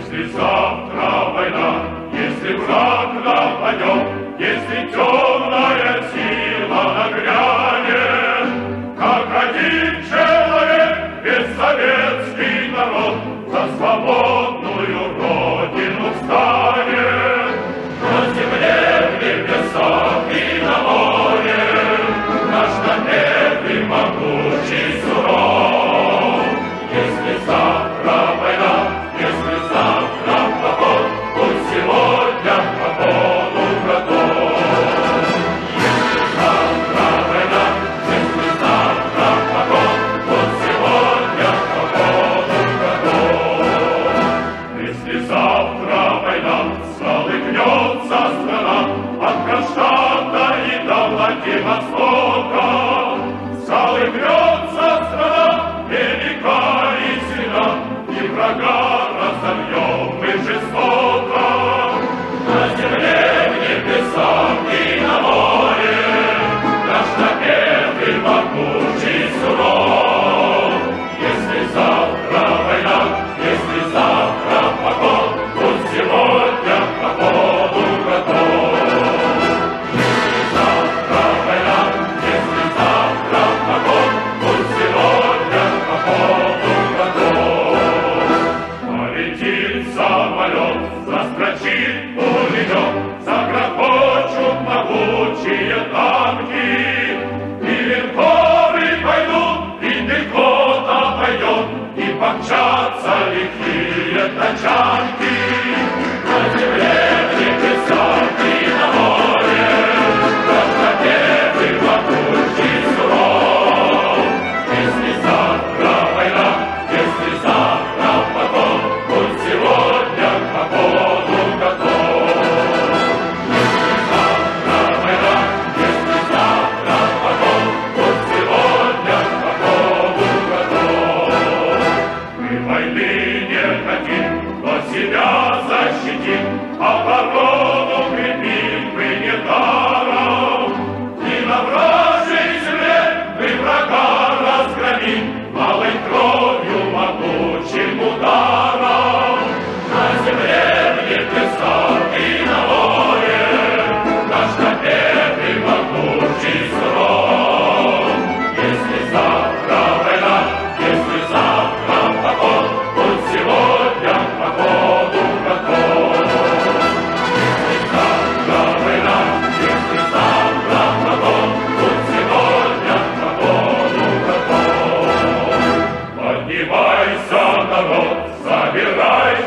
Если завтра война, если враг нападет, если тетя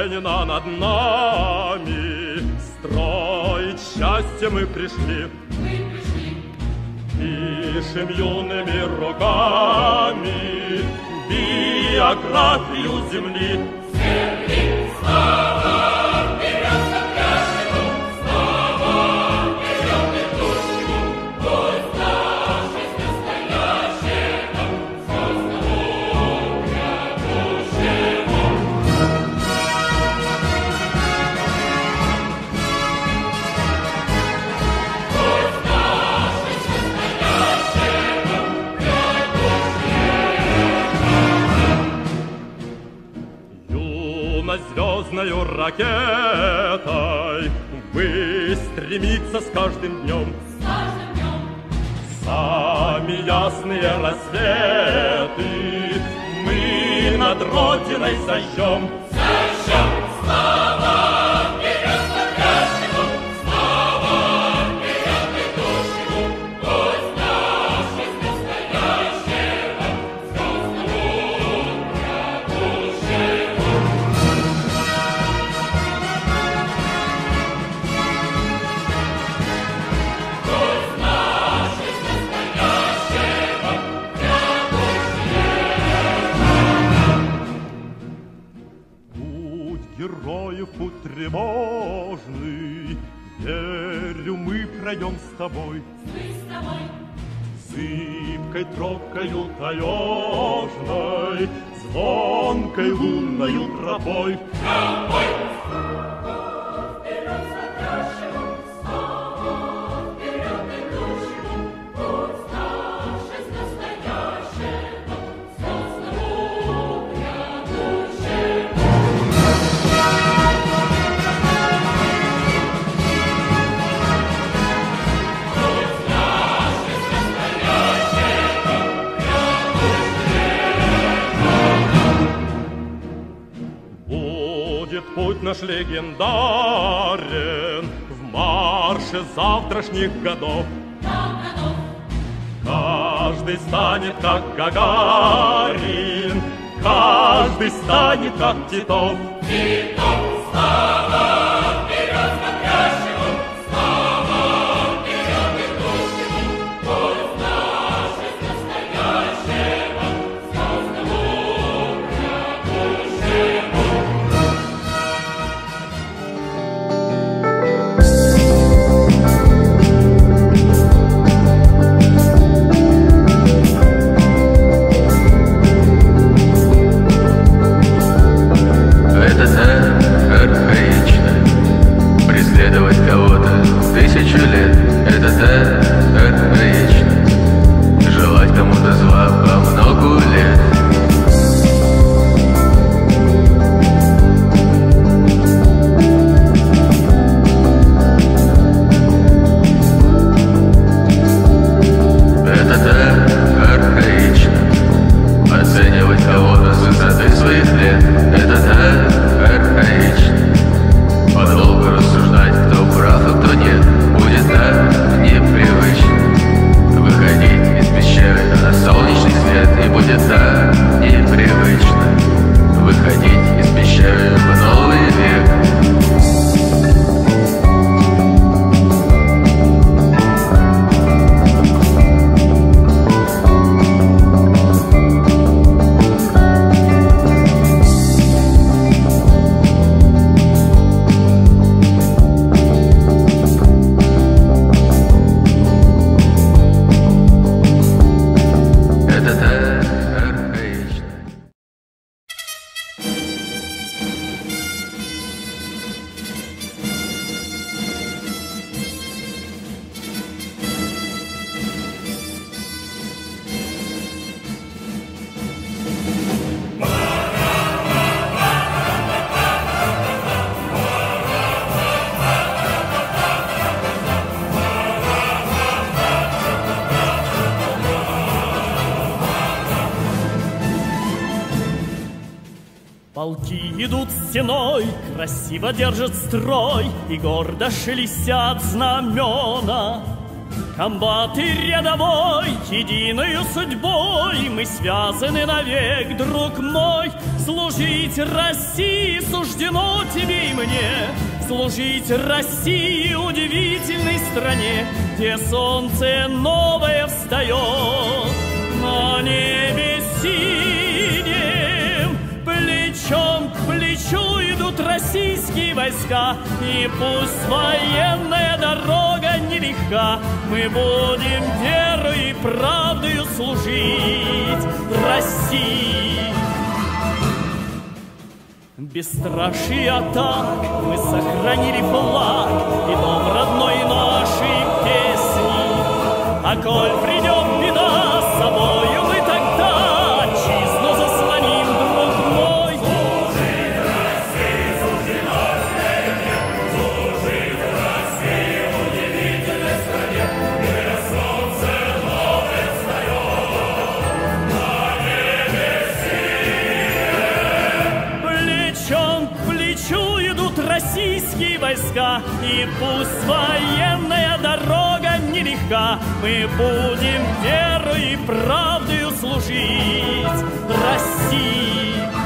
Ленина над нами. Строить счастье мы пришли. Пишем юными руками биографию земли. Земли слава! Полнозвездною ракетой. Вы стремиться с каждым днем. С каждым днем. Сами ясные рассветы Мы над Родиной зажжем Зажжем слава героев путь тревожный Верю, мы пройдем с тобой. Мы с тобой. Зыбкой тропкою таежной Звонкой лунною тропой. Вперед путь наш легендарен В марше завтрашних годов. Каждый станет как Гагарин Каждый станет как Титов. Вперед Полки идут стеной, красиво держат строй И гордо шелестят знамена. Комбаты рядовой, единою судьбой Мы связаны навек, друг мой. Служить России суждено тебе и мне. Служить России удивительной стране Где солнце новое встает. На небе российские войска И пусть военная дорога нелегка Мы будем верой и правдою служить России. Бесстрашие атак мы сохранили флаг И дом родной и наши песни. А коль придет российские войска, и пусть военная дорога нелегка, мы будем верой и правдою служить России.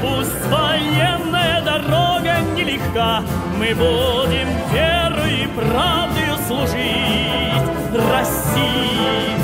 Пусть военная дорога нелегка, Мы будем верой и правдою служить России.